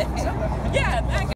yeah,